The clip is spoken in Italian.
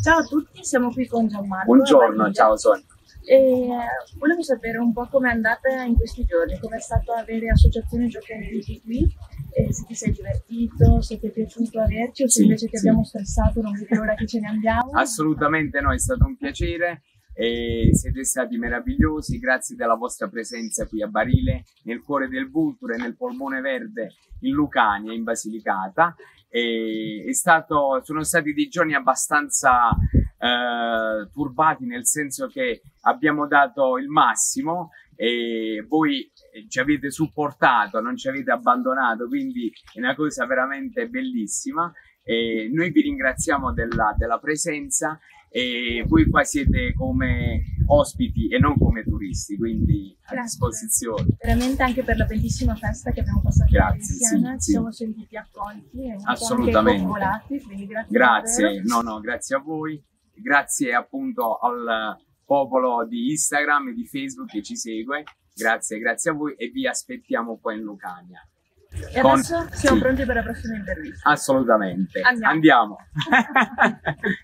Ciao a tutti, siamo qui con Gianmarco. Buongiorno, ciao Sonia. E volevo sapere un po' com'è andata in questi giorni, com'è stato avere associazione giocatori qui, se ti sei divertito, se ti è piaciuto averci o se Sì, invece ti sì. abbiamo stressato, non vedi l'ora che ce ne andiamo. Assolutamente no, è stato un piacere e siete stati meravigliosi, grazie della vostra presenza qui a Barile, nel cuore del Vulture, nel polmone verde in Lucania, in Basilicata. Stato, sono stati dei giorni abbastanza eh, turbati nel senso che abbiamo dato il massimo e voi ci avete supportato, non ci avete abbandonato, quindi è una cosa veramente bellissima. E noi vi ringraziamo della, della presenza e voi qua siete come ospiti e non come turisti, quindi a Grazie. disposizione. Veramente anche per la bellissima festa che abbiamo passato Grazie, a sì, ci sì. siamo sentiti accolti e Assolutamente. coccolati, quindi grazie. Grazie, no, no, grazie a voi, grazie appunto al popolo di Instagram e di Facebook che ci segue, grazie, grazie a voi e vi aspettiamo qua in Lucania. E Con- adesso siamo sì. pronti per la prossima intervista. Assolutamente. Andiamo. Andiamo.